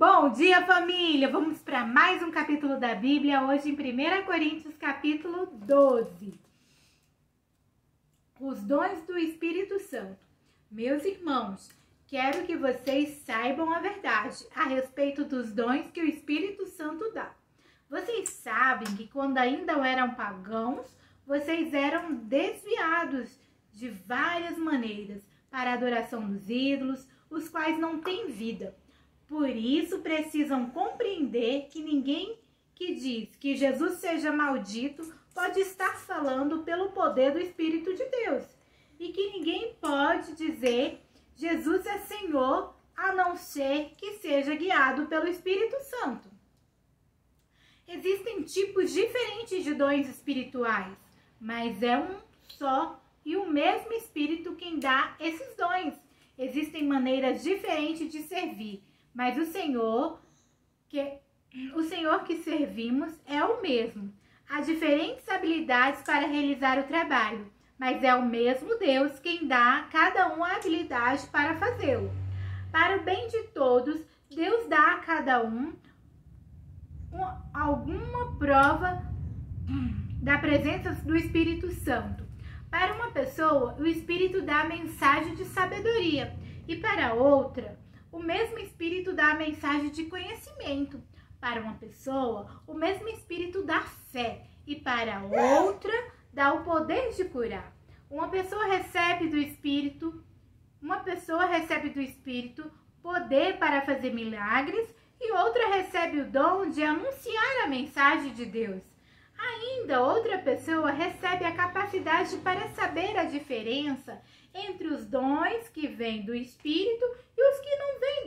Bom dia, família! Vamos para mais um capítulo da Bíblia, hoje em 1 Coríntios, capítulo 12. Os dons do Espírito Santo. Meus irmãos, quero que vocês saibam a verdade a respeito dos dons que o Espírito Santo dá. Vocês sabem que quando ainda eram pagãos, vocês eram desviados de várias maneiras para a adoração dos ídolos, os quais não têm vida. Por isso precisam compreender que ninguém que diz que Jesus seja maldito pode estar falando pelo poder do Espírito de Deus. E que ninguém pode dizer Jesus é Senhor a não ser que seja guiado pelo Espírito Santo. Existem tipos diferentes de dons espirituais, mas é um só e o mesmo Espírito quem dá esses dons. Existem maneiras diferentes de servir, mas o Senhor que o Senhor que servimos é o mesmo. Há diferentes habilidades para realizar o trabalho, mas é o mesmo Deus quem dá a cada um a habilidade para fazê-lo. Para o bem de todos, Deus dá a cada um alguma prova da presença do Espírito Santo. Para uma pessoa, o Espírito dá a mensagem de sabedoria, e para outra, o mesmo Espírito dá a mensagem de conhecimento. Para uma pessoa, o mesmo Espírito dá fé e para outra dá o poder de curar. Uma pessoa recebe do Espírito, uma pessoa recebe do Espírito poder para fazer milagres e outra recebe o dom de anunciar a mensagem de Deus. Ainda outra pessoa recebe a capacidade para saber a diferença entre os dons que vêm do Espírito e os que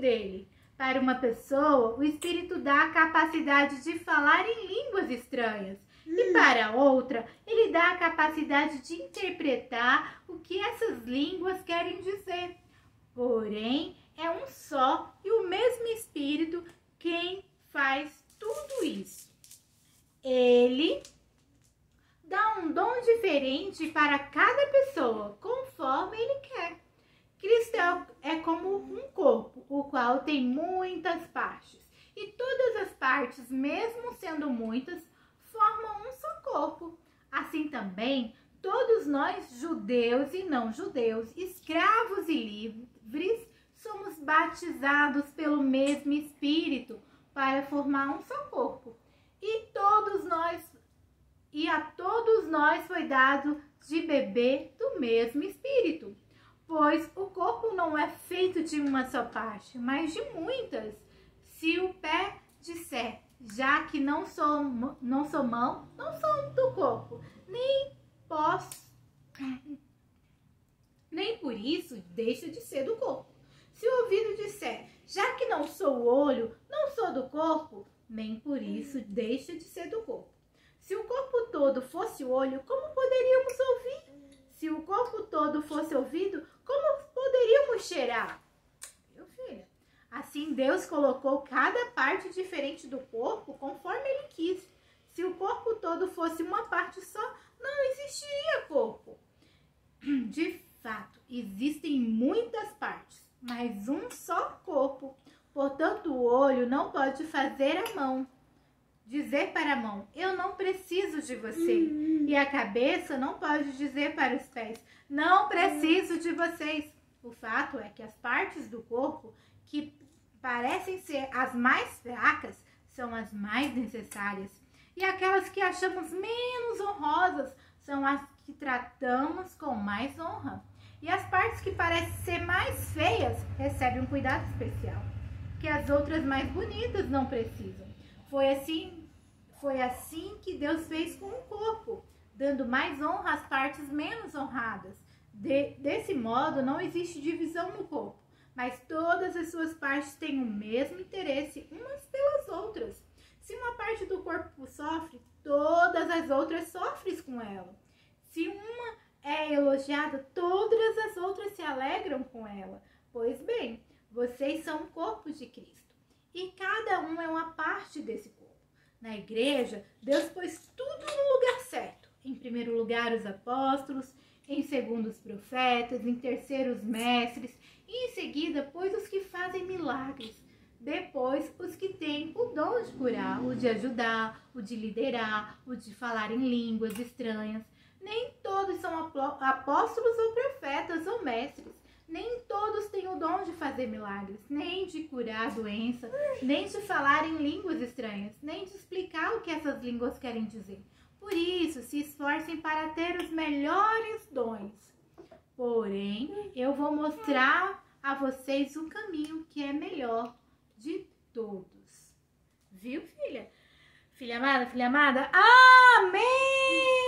dele. Para uma pessoa, o Espírito dá a capacidade de falar em línguas estranhas. E hum. para outra, ele dá a capacidade de interpretar o que essas línguas querem dizer. Porém, é um só e o mesmo Espírito quem faz tudo isso. Ele dá um dom diferente para cada pessoa, conforme ele quer. Cristo é, é qual tem muitas partes. E todas as partes, mesmo sendo muitas, formam um só corpo. Assim também, todos nós, judeus e não judeus, escravos e livres, somos batizados pelo mesmo Espírito para formar um só corpo. E todos nós e a todos nós foi dado de beber do mesmo Espírito. Pois o não é feito de uma só parte, mas de muitas. Se o pé disser, já que não sou, não sou mão, não sou do corpo, nem posso, nem por isso deixa de ser do corpo. Se o ouvido disser, já que não sou o olho, não sou do corpo, nem por isso deixa de ser do corpo. Se o corpo todo fosse o olho, como poderíamos ouvir? Se o corpo todo fosse ouvido, poderíamos cheirar? Meu filho, assim Deus colocou cada parte diferente do corpo conforme Ele quis. Se o corpo todo fosse uma parte só, não existiria corpo. De fato, existem muitas partes, mas um só corpo. Portanto, o olho não pode fazer a mão dizer para a mão, eu não preciso de você. Uhum. E a cabeça não pode dizer para os pés, não preciso de vocês. O fato é que as partes do corpo que parecem ser as mais fracas são as mais necessárias. E aquelas que achamos menos honrosas são as que tratamos com mais honra. E as partes que parecem ser mais feias recebem um cuidado especial, que as outras mais bonitas não precisam. Foi assim, foi assim que Deus fez com o corpo, dando mais honra às partes menos honradas. De, desse modo, não existe divisão no corpo, mas todas as suas partes têm o mesmo interesse umas pelas outras. Se uma parte do corpo sofre, todas as outras sofrem com ela. Se uma é elogiada, todas as outras se alegram com ela. Pois bem, vocês são o corpo de Cristo e cada um é uma parte desse corpo. Na igreja, Deus pôs tudo no lugar certo. Em primeiro lugar, os apóstolos, em segundo, os profetas, em terceiro, os mestres, e em seguida, pôs os que fazem milagres. Depois, os que têm o dom de curar, o de ajudar, o de liderar, o de falar em línguas estranhas. Nem todos são apóstolos ou profetas ou mestres. Nem todos têm o dom de fazer milagres, nem de curar a doença, nem de falar em línguas estranhas, nem de explicar o que essas línguas querem dizer. Por isso, se esforcem para ter os melhores dons. Porém, eu vou mostrar a vocês o caminho que é melhor de todos. Viu, filha? Filha amada, filha amada? Amém!